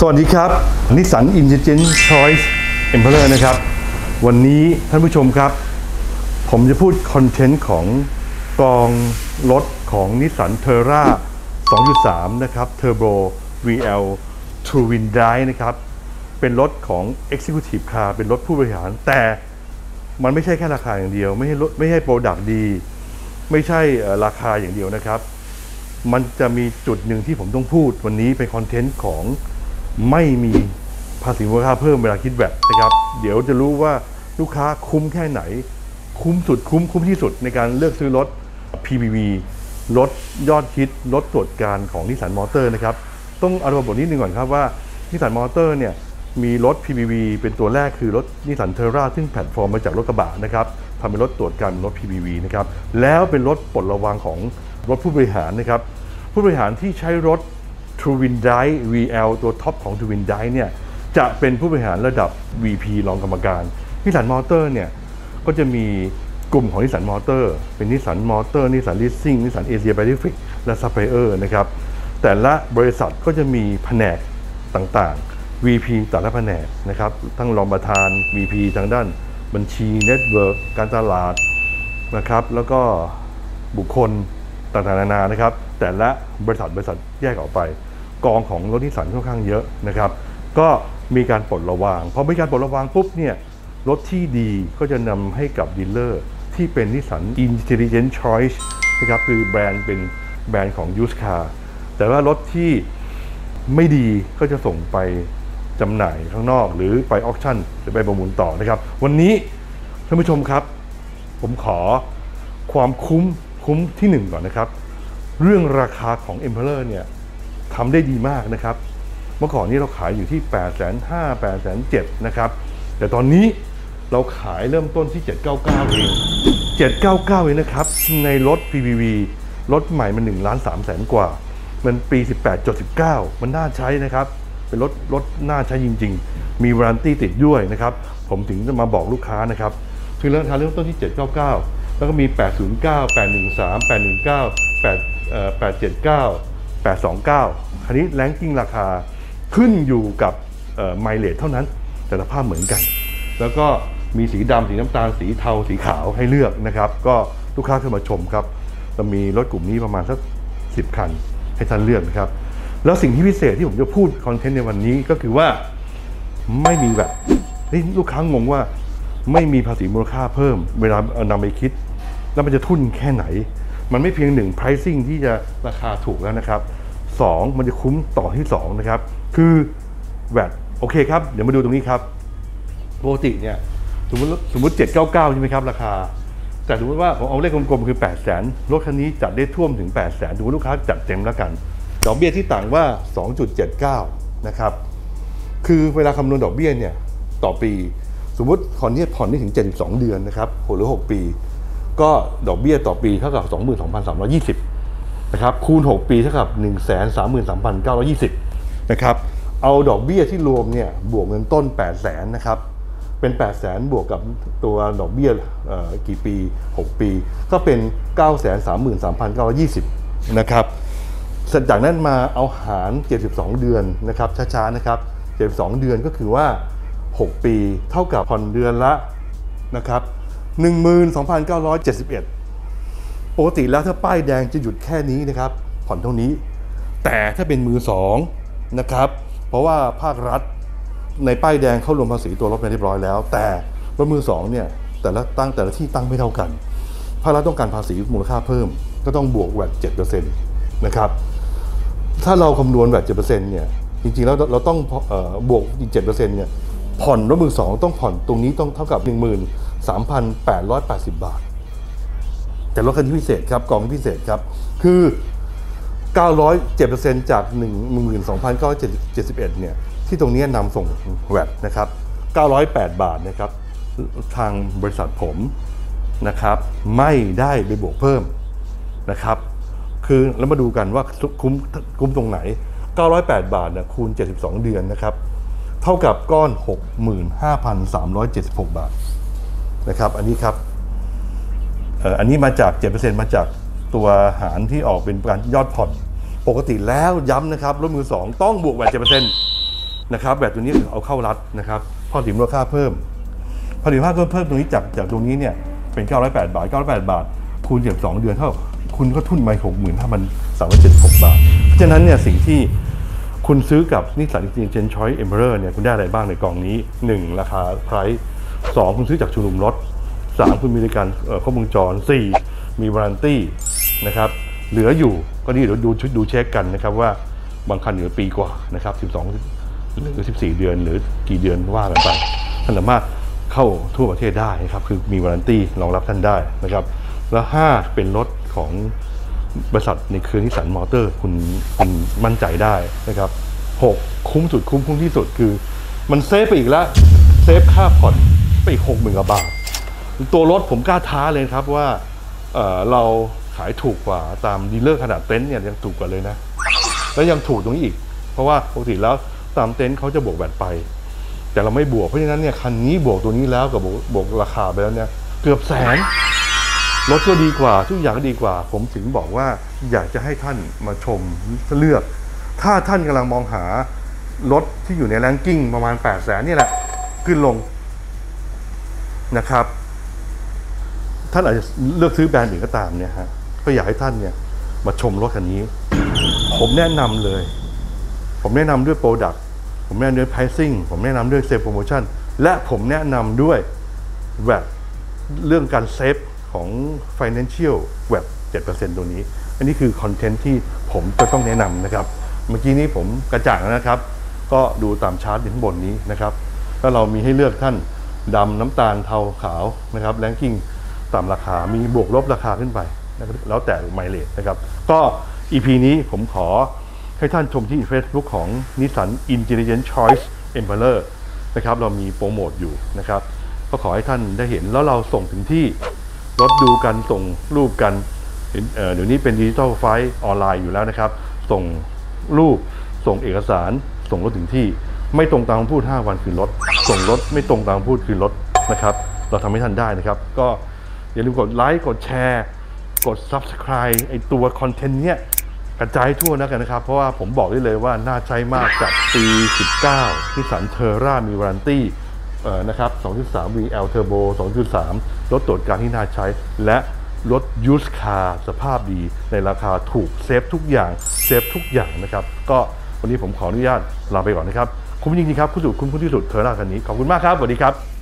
สวัสดีครับนิสสัน Intelligent Choice Emperor นะครับ วันนี้ท่านผู้ชมครับ ผมจะพูดคอนเทนต์ของกองรถของนิสสันเทอร่า2.3 นะครับ Turbo VL Two Wheel Drive นะครับ เป็นรถของ Executive Car เป็นรถผู้บริหาร แต่มันไม่ใช่แค่ราคาอย่างเดียว ไม่ใช่รถไม่ใช่ product ดี ไม่ใช่ราคาอย่างเดียวนะครับ มันจะมีจุดหนึ่งที่ผมต้องพูดวันนี้เป็นคอนเทนต์ของ ไม่มีภาษีมูลค่าเพิ่มเวลาคิด VAT นะครับ เดี๋ยวจะรู้ว่าลูกค้าคุ้มแค่ไหน คุ้มสุดคุ้มคุ้มที่สุดในการเลือกซื้อรถ PPV รถยอดฮิตรถตรวจการของนิสสันมอเตอร์นะครับ ต้องอารัมภบทนิดนึงก่อนครับว่านิสสันมอเตอร์เนี่ยมีรถ PPV เป็นตัวแรกคือรถนิสสันเทอร่าซึ่งแพลตฟอร์มมาจากรถกระบะนะครับทำเป็นรถตรวจการรถ PPV นะครับแล้วเป็นรถปลดระวางของรถผู้บริหารนะครับผู้บริหารที่ใช้รถ Two Wheel Drive VL ตัวท็อปของ Two Wheel Drive เนี่ยจะเป็นผู้บริหารระดับ VP รองกรรมการนิสสันมอเตอร์เนี่ยก็จะมีกลุ่มของนิสสันมอเตอร์เป็นนิสสันมอเตอร์นิสสันลิสซิ่งนิสสันเอเชียแปซิฟิกและซัพพลายเออร์นะครับแต่ละบริษัทก็จะมีแผนกต่างๆ VP แต่ละแผนกนะครับทั้งรองประธาน VP ทางด้านบัญชี network การตลาดนะครับแล้วก็บุคคลต่างๆนานานะครับ แต่ละบริษัทบริษัทแยกออกไป กองของรถนิสสันค่อนข้างเยอะนะครับ ก็มีการปลดระวางพอมีการปลดระวางปุ๊บเนี่ยรถที่ดีก็จะนำให้กับ dealer ที่เป็นนิสสัน Intelligent Choice นะครับคือแบรนด์เป็นแบรนด์ของ Used Car แต่ว่ารถที่ไม่ดีก็จะส่งไปจำหน่ายข้างนอกหรือไปออคชั่นหรือไปประมูลต่อนะครับ วันนี้ท่านผู้ชมครับ ผมขอความคุ้มคุ้มที่หนึ่งก่อนนะครับ เรื่องราคาของ Emperor เนี่ย ทำได้ดีมากนะครับ เมื่อก่อนนี้เราขายอยู่ที่ 8 5 0 0 0 8 7 0 0นะครับ แต่ตอนนี้เราขายเริ่มต้นที่ 799 เอง 799 เองนะครับ ในรถ PPV รถใหม่มัน1ล้าน3แสนกว่า มันปี 18.19 มันน่าใช้นะครับ เป็นรถรถน่าใช้จริง ๆ มีวารันตี้ติดด้วยนะครับ ผมถึงจะมาบอกลูกค้านะครับคือราคาเริ่มต้นที่ 799 แล้วก็มี 809 813 819 8 879 829 คันนี้แรงกิ้งราคาขึ้นอยู่กับไมเลทเท่านั้น แต่สภาพเหมือนกัน แล้วก็มีสีดำสีน้ำตาลสีเทาสีขาวให้เลือกนะครับ ก็ลูกค้าเข้ามาชมครับเรามีรถกลุ่มนี้ประมาณสัก 10 คันให้ท่านเลือกนะครับ แล้วสิ่งที่พิเศษที่ผมจะพูดคอนเทนต์ในวันนี้ก็คือว่าไม่มีแบบนี่ลูกค้างงว่าไม่มีภาษีมูลค่าเพิ่ม เวลาเอานำไปคิด แล้วมันจะทุนแค่ไหน มันไม่เพียงหนึ่ง pricing ที่จะราคาถูกแล้วนะครับสองมันจะคุ้มต่อที่สองนะครับ คือแวดโอเคครับ เดี๋ยวมาดูตรงนี้ครับปกติเนี่ยสมมติสมมติ 799 ใช่ไหมครับ ราคา แต่สมมติว่าผมเอาเลขกลมๆ คือ 8 0 0 0 0 0รถคันนี้จัดได้ท่วมถึง8 0 0 0 0 0ดูลูกค้าจัดเต็มแล้วกัน ดอกเบี้ยที่ต่างว่า 2.79 นะครับ คือเวลาคำนวณดอกเบี้ยเนี่ยต่อปี สมมติผ่อนเนี่ยผ่อนได้ถึง 72 เดือนนะครับหรือ 6 ปี ก็ดอกเบี้ยต่อปีเท่ากับ 22,320นะครับคูณ 6 ปีเท่ากับ 133,920นะครับเอาดอกเบี้ยที่รวมเนี่ยบวกเงินต้น 8 0 0 0 0 0นะครับเป็น 8 0 0 0 0 0 บวกกับตัวดอกเบี้ยกี่ปี 6 ปี ก็เป็น 933,920นะครับเสร็จจากนั้นมาเอาหาร 72 เดือนนะครับช้าๆนะครับ72 เดือนก็คือว่า 6 ปีเท่ากับผ่อนเดือนละนะครับ 12,971 ปกติแล้วถ้าป้ายแดงจะหยุดแค่นี้นะครับ ผ่อนเท่านี้ แต่ถ้าเป็นมือสองนะครับ เพราะว่าภาครัฐในป้ายแดงเข้ารวมภาษีตัวรถไปเรียบร้อยแล้ว แต่รถมือสองเนี่ยแต่ละตั้งแต่ละที่ตั้งไม่เท่ากัน ภาครัฐต้องการภาษีมูลค่าเพิ่ม ก็ต้องบวกแวด7%นะครับ ถ้าเราคำนวณแบบ7%เนี่ย จริงๆ แล้วเราต้องออบวกอีก7%เนี่ย ผ่อนรถมือสองต้องผ่อนตรงนี้ต้องเท่ากับ 3,880 บาท แต่รถคันนี้พิเศษครับกองพิเศษครับ คือ 907%จาก 12,971เนี่ยที่ตรงนี้นำส่งแวดนะครับ 908 บาทนะครับ ทางบริษัทผมนะครับ ไม่ได้ไปบวกเพิ่มนะครับ คือแล้วมาดูกันว่าคุ้มคุ้มตรงไหน 908 บาทเนี่ยคูณ 72 เดือนนะครับ เท่ากับก้อน 65,376 บาท นะครับ อันนี้ครับอันนี้มาจาก 7%มาจากตัวหารที่ออกเป็นการยอดผ่อน ปกติแล้วย้ำนะครับรถมือ 2 ต้องบวกแวด7%นะครับแบตตัวนี้เอาเข้ารัดนะครับพอถึงมูลค่าเพิ่มผลิตภาพเพิ่มเพิ่มตรงนี้จากจากตรงนี้เนี่ยเป็น 908 บาท 908 บาท คูณจาก2เดือนเท่าคุณก็ทุนไป65,376บหกบาท เพราะฉะนั้นเนี่ยสิ่งที่คุณซื้อกับนิสสัน Intelligent Choice Emperor เนี่ยคุณได้อะไรบ้างในกล่องนี้ 1 ราคา price 2คุณซื้อจากโชว์รูมรถ3คุณมีบริการเอ่อครบวงจร4มี warranty นะครับเหลืออยู่ก็นี่เดี๋ยวดูชุดดูเช็คกันนะครับว่าบางคันเหลือปีกว่านะครับ12 หรือ 14 เดือนหรือกี่เดือนว่ากันไปท่านสามารถเข้าทั่วประเทศได้นะครับคือมี warranty รองรับท่านได้นะครับ แล้ว 5 เป็นรถของบริษัทในเครือนิสสันมอเตอร์คุณคุณมั่นใจได้นะครับ 6 คุ้มสุดคุ้มคุ้มที่สุดคือ มัน save ไปอีกแล้ว save ค่าผ่อน ไปอีก6 0,000กว่าบาท ตัวรถผมกล้าท้าเลยครับว่าเออเราขายถูกกว่าตาม dealer ขนาดเต็นท์เนี่ยยังถูกกว่าเลยนะ แล้วยังถูกตรงนี้อีก เพราะว่าปกติแล้วตามเต็นท์เขาจะบวก VAT ไป แต่เราไม่บวกเพราะฉะนั้นเนี่ยคันนี้บวกตัวนี้แล้วกับบวกบวกราคาไปแล้วเนี่ยเกือบแสนรถก็ดีกว่าทุกอย่างก็ดีกว่า ผมถึงบอกว่าอยากจะให้ท่านมาชมเลือก ถ้าท่านกำลังมองหารถที่อยู่ใน ranking ประมาณ 8 0 0แสนนี่แหละ ขึ้นลง นะครับ ท่านอาจจะเลือกซื้อแบรนด์อื่นก็ตามเนี่ยฮะก็อยากให้ท่านเนี่ยมาชมรถคันนี้ ผมแนะนำเลย ผมแนะนำด้วย product ผมแนะนำด้วย pricing ผมแนะนำด้วย save โปรโมชั่นและผมแนะนำด้วยแบบเรื่องการ save ของ financial VAT 7%ตัวนี้ อันนี้คือคอนเทนต์ที่ผมจะต้องแนะนำนะครับ เมื่อกี้นี้ผมกระจ่างแล้วนะครับ ก็ดูตามชาร์ตอยู่ข้างบนนี้นะครับ แล้วเรามีให้เลือกท่าน ดำน้ำตาลเทาขาวนะครับ ranking ตามราคา มีบวกลบราคาขึ้นไป แล้วแต่ mileage นะครับ ก็ EP นี้ผมขอให้ท่านชมที่ Facebook ของ Nissan Intelligent Choice Emperor นะครับเรามีโปรโมทอยู่นะครับ ก็ขอให้ท่านได้เห็นแล้วเราส่งถึงที่รถดูกันส่งรูปกันเเดี๋ยวนี้เป็นดิจิทัลไฟล์ออนไลน์อยู่แล้วนะครับ ส่งรูปส่งเอกสารส่งรถถึงที่ ไม่ตรงตามคำพูด 5 วันคือรถส่งรถไม่ตรงตามคำพูดคือรถนะครับ เราทำให้ท่านได้นะครับ ก็อย่าลืมกดไลค์กดแชร์ กด Subscribe ไอตัวคอนเทนต์เนี้ยกระจายทั่วนะกันนะครับ เพราะว่าผมบอกได้เลยว่าน่าใช้มากกับปี 19 นิสสันเทอร่ามี warranty เอ่อนะครับ 2.3 VL Turbo 2.3 รถตรวจการที่น่าใช้ และรถ used car ภาพดีในราคาถูก save ทุกอย่าง save ทุกอย่างนะครับ ก็วันนี้ผมขออนุญาตลาไปก่อนนะครับ คุ้มจริงๆครับคุ้มสุดคุ้มที่สุดเทอร่าคันนี้ขอบคุณมากครับสวัสดีครับ